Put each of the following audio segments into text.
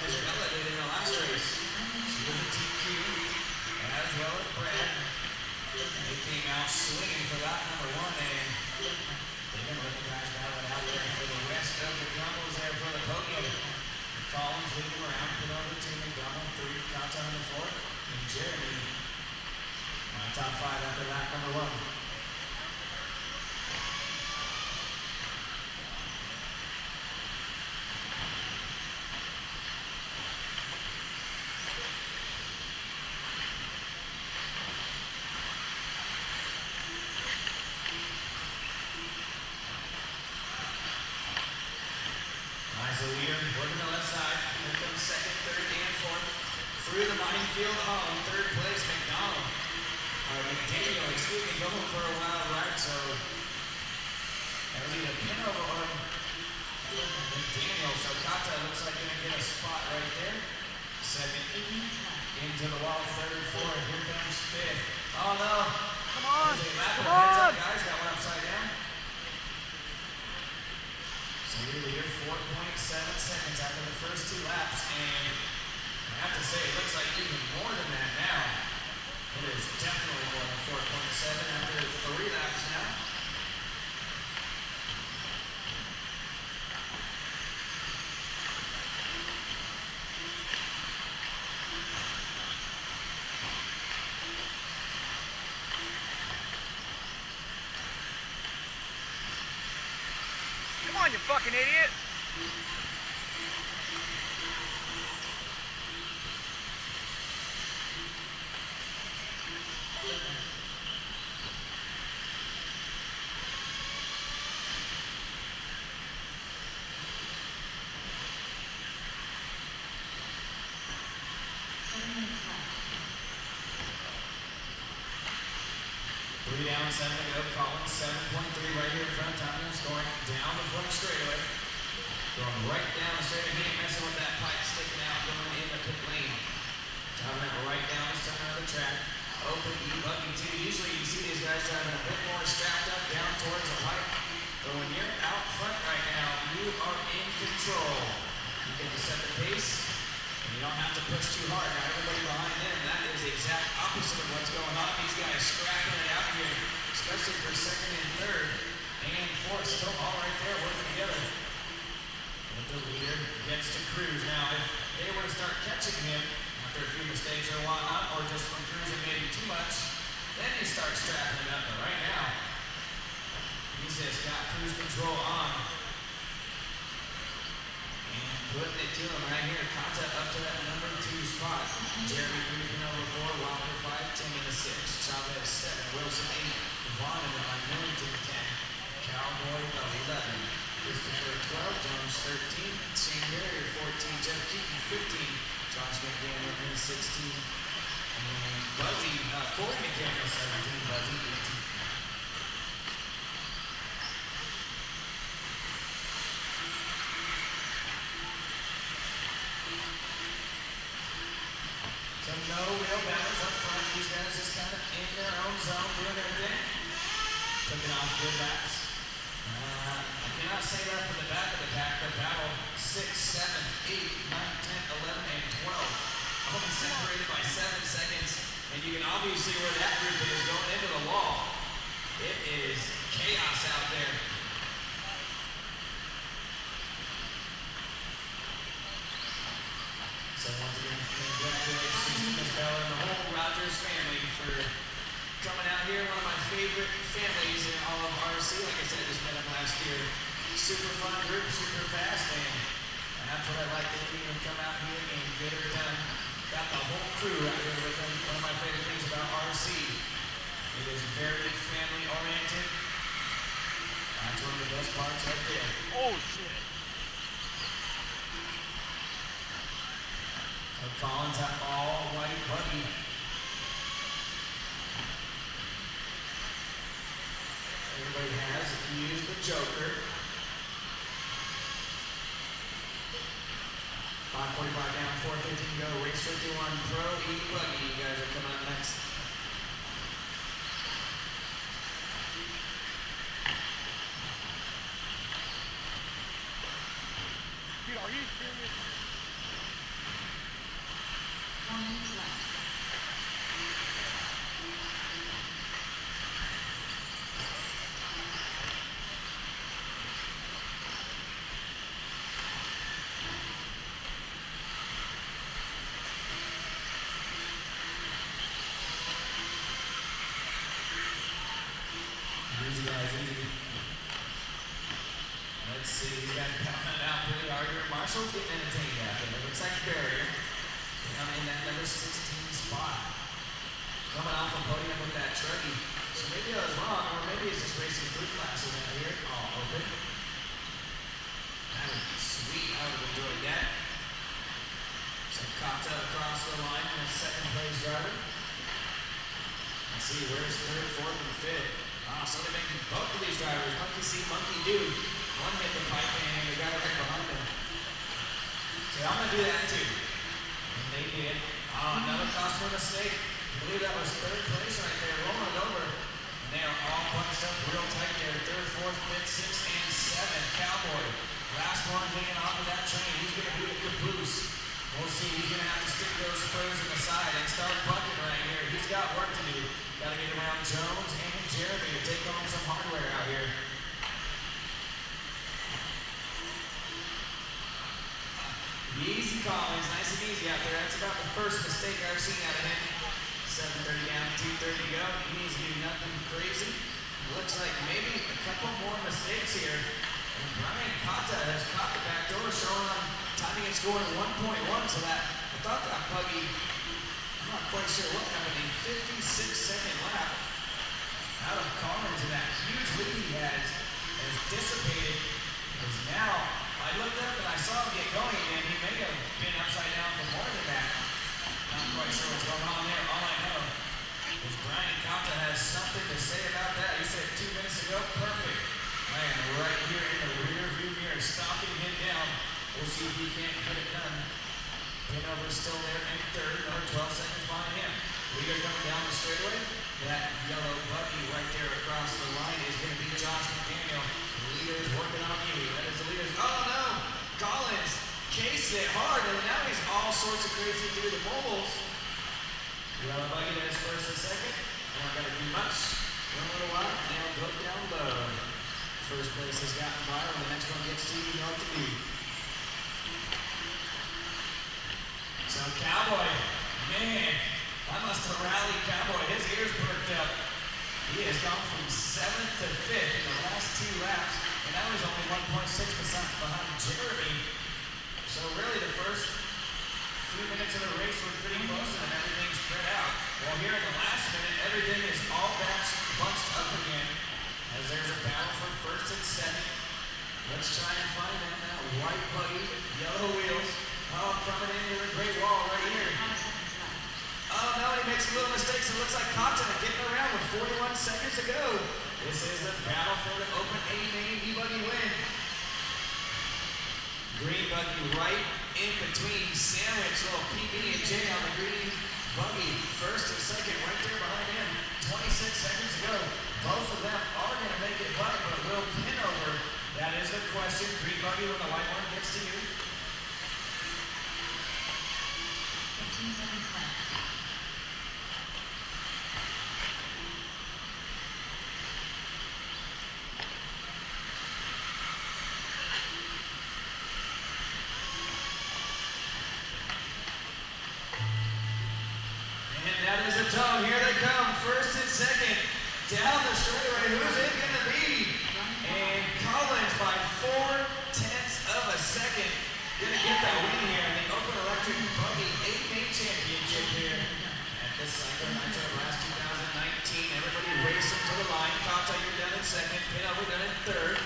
was as well as Brad. They came out swinging for that number one, and they're going to let the guys battle it out there for the rest of the crumbles there for the podium. Collins leading around, put over to McDonald, three, Kata on the fourth, and Jeremy on top five after lap number one. Nice leader, working the left side. Here comes second, third, and fourth. Through the minefield, oh, in third place, McDonald. Or McDaniel, excuse me, going for a wild ride, so that was either pin over or McDaniel. So Kata looks like gonna get a spot right there. Second, into the wall, third, fourth. Here comes fifth. Oh no. Come on. There's a lap Come on. up, guys. Got one upside down. So your leader, 4.7 seconds after the first two laps, and I have to say, it looks like even more than that now. It is definitely more than 4.7 after three laps now. Come on, you fucking idiot. Three down, seven to go. Collins, 7.3 right here in front Tommy. Scoring down the front straightaway. Going right down the straight. He ain't messing with that pipe sticking out going in the pit lane. Driving it right down the center of the track. Open E buggy too. Usually you see these guys driving a bit more strapped up down towards the pipe. But when you're out front right now, you are in control. You get to set the pace, and you don't have to push too hard. Now everybody behind them, that is the exact opposite of what's going on. These guys scrapping it out here, especially for second and third and fourth. Still all right there working together. And the leader gets to cruise. Now, if they were to start catching him after a few mistakes or whatnot, or just from cruising maybe too much, then you start strapping it up. But right now, he's just got cruise control on. And putting it to him right here. Kata up to that number two spot. Jeremy creeping over four, Walker five, Tim in the six, Chavez seven, Wilson eight, Vaughn in the Millington ten, Cowboy eleven, Christopher twelve, Jones thirteen, Shane Barrier fourteen, Jeff Keefe fifteen, Josh McDaniel in sixteen, and Buzzy, uh, Corey McDaniel seventeen, Buzzy eighteen. So no real balance up front. These guys just kind of in their own zone doing their thing. Taking off good laps. Cannot say that for the back of the pack. The battle 6, 7, 8, 9, 10, 11, and 12. Only separated by 7 seconds. And you can obviously see where that group is going into the wall. It is chaos out there. Crew with them. One of my favorite things about RC. It is very family oriented. That's one of the best parts right there. Oh, shit. So Collins have all white buggy. Everybody has if you use the Joker. 545 down, 415 go. Race 51 Pro E Buggy. You guys are coming up next. Dude, are you serious? Easy. Let's see, guys pounding it out pretty hard here. Marshall's getting entertained out there. It looks like barrier. Down in that number 16 spot. Coming off the podium with that truggy. So maybe I was wrong, or maybe it's just racing three classes out here. All open. That would be sweet. I would have enjoyed that. So Kata across the line in a second place driver. Let's see, where's third, fourth, and fifth? Ah, so they're making both of these drivers monkey see, monkey do. One hit the pipe and the guy right behind them. So I'm gonna do that too. And they did. Ah, another customer mistake. I believe that was third place right there, rolling over. And they are all bunched up real tight there. Third, fourth, fifth, sixth, and seventh. Cowboy. Last one hanging off of that train. He's gonna do the caboose. We'll see. He's gonna have to stick those spurs in the side and start bucking right here. He's got work to do. Gotta get around Jones Jeremy to take on some hardware out here. Easy Collins, nice and easy out there. That's about the first mistake I've seen out of him. 7.30 down, 2.30 to go. He needs to do nothing crazy. Looks like maybe a couple more mistakes here. And Brian Kata has caught the back door, showing on timing and scoring 1.1. So that, I thought that buggy, I'm not quite sure what happened, a 56 second lap out of Collins and that huge lead he has has dissipated. Because now I looked up and I saw him get going and he may have been upside down for more than that. Not quite sure what's going on there. All I know is Brian Kata has something to say about that. He said two minutes ago, perfect. Man, right here in the rear view mirror, stomping him down. We'll see if he can't get it done. Hanover's still there in third, another 12 seconds behind Leader coming down the straightaway. That yellow buggy right there across the line is going to be Josh McDaniel. The leader's working on you. That is the leader's. Oh no! Collins cased it hard, and now he's all sorts of crazy through the mobiles. Yellow buggy that is first and second. Not going to do much. A little while, and they'll go down low. First place has gotten by. and the next one gets to you, what to do. So Cowboy, man, I must have rallied Cowboy. His ears perked up. He has gone from seventh to fifth in the last two laps, and that was only 1.6% behind Jeremy. So really, the first few minutes of the race were pretty close, and everything spread out. Well, here in the last minute, everything is all back bunched up again, as there's a battle for first and second. Let's try and find. That white buggy, yellow wheels. Oh, coming into the great wall right here. He makes a little mistake. It looks like Kata getting around with 41 seconds to go. This is the battle for the Open A main E-Buggy win. Green buggy right in between Sandwich, little PB and J on the green buggy. First and second right there behind him. 26 seconds to go. Both of them are going to make it by, but will pin over. That is the question. Green buggy when the white one gets to you. come first and second down the straightaway. Who's it going to be? And Collins by four tenths of a second. Going to get that win here in the Open Electric Buggy A-Main Championship here at the Psycho Nitro Blast 2019. Everybody racing to the line. Kata, you're done in second. Pinot, we're done in third.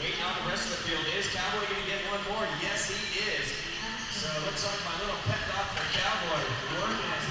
Waiting on the rest of the field. Is Cowboy going to get one more? Yes, he is. So it looks like my little pet dog for Cowboy working